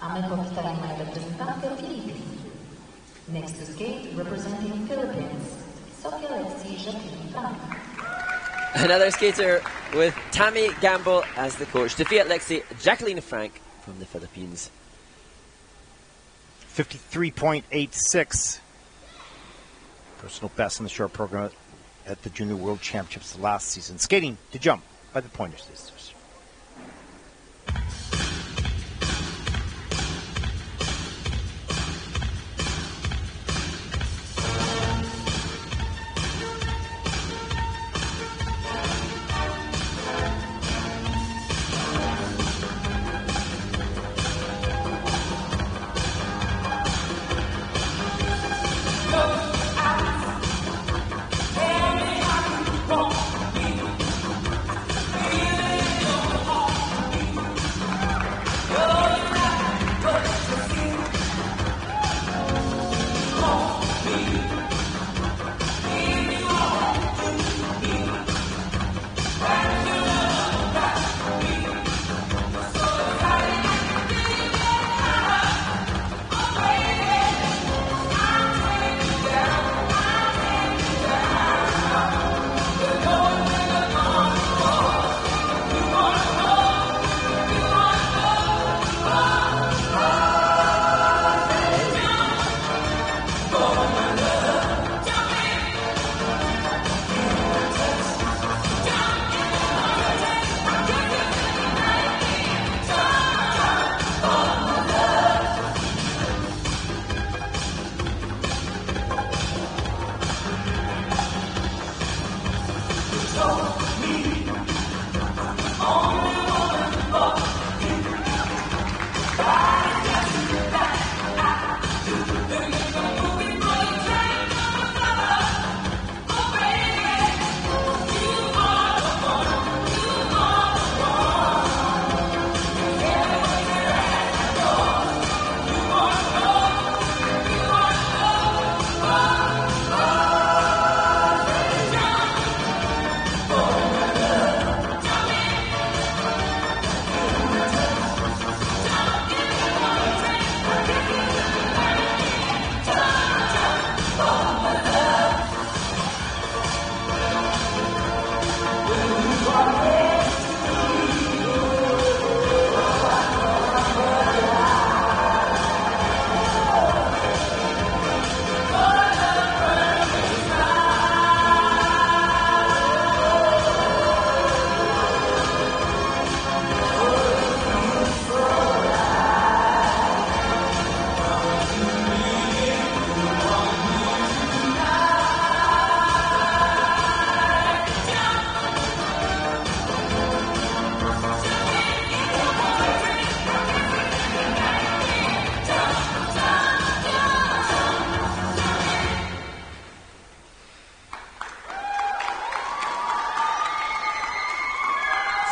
Ameko Kitarima representantă Filipini. Next to skate, representing Philippines, Sofia Alexi Jacqueline Another skater with Tammy Gambill as the coach. Defeat Lexi, Jacqueline Frank from the Philippines. 53.86. Personal best in the short program at the Junior World Championships last season. Skating to jump by the Pointer Sisters.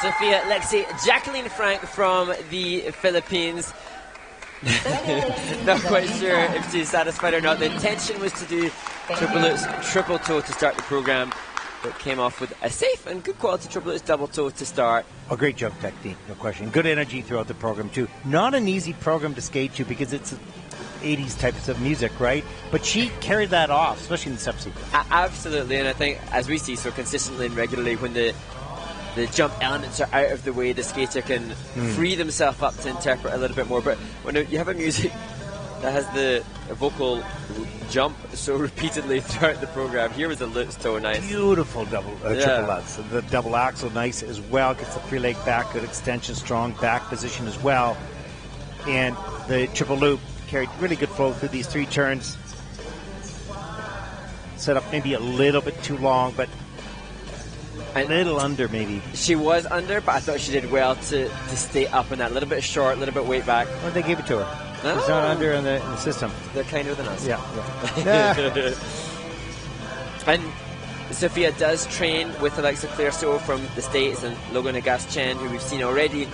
Sofia Lexi, Jacqueline Frank from the Philippines. not quite sure if she's satisfied or not. The intention was to do triple loops, triple toe to start the program, but came off with a safe and good quality triple loops, double toe to start. A great jump technique, no question. Good energy throughout the program too. Not an easy program to skate to because it's 80s types of music, right? But she carried that off, especially in the step sequence. A- absolutely, and I think as we see so consistently and regularly, when the the jump elements are out of the way, the skater can free themselves up to interpret a little bit more. But when you have a music that has the vocal jump so repeatedly throughout the program, here was the loops toe nice. Beautiful double uh, Yeah. triple lutz. The double axel nice as well. Gets the free leg back, good extension, strong back position as well. And the triple loop carried really good flow through these three turns. Set up maybe a little bit too long, but a little under maybe. She was under, but I thought she did well to, to stay up in that. A little bit short, a little bit weight back. Well, they gave it to her. It's not Oh. under in the, in the system. They're kinder than us. Yeah. yeah. And Sofia does train with Alexa likes of Clare Seo from the States and Logan Higase-Chen, who we've seen already.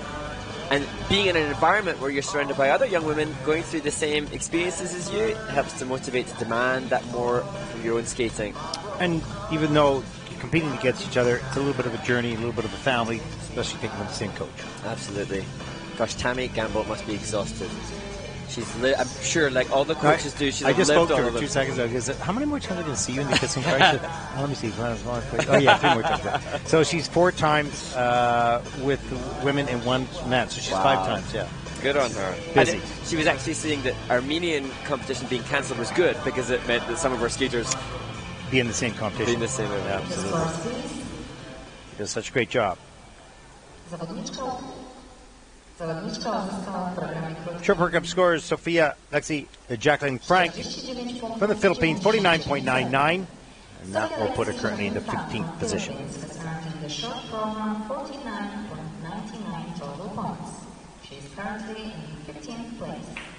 And being in an environment where you're surrounded by other young women going through the same experiences as you helps to motivate to demand that more from your own skating. and even though competing against each other, it's a little bit of a journey, a little bit of a family, especially taking with the same coach. Absolutely. Gosh, Tammy Gambill must be exhausted. She's li- I'm sure, like all the coaches do, she's I just spoke to her two seconds ago. She said, "How many more times are we going to see you in the kiss and cry?" I said, oh, let me see. One, one, three. Oh yeah, three more times. So she's four times uh, with women and one man. So she's five times. Yeah. Good on her. Busy. It- she was actually saying that Armenian competition being cancelled was good because it meant that some of our skaters Be in the same competition. being the same way. Absolutely. Score please. Does such a great job. Zawodniczka, zawodniczka uzyskała w programie krótkim Triple Cup scores Sofia Lexi Jacqueline Frank from the Philippines, 49.99. And that will put her currently in the 15th position. Philippines is earning the short program 49.99 total points. She is currently in 15th place.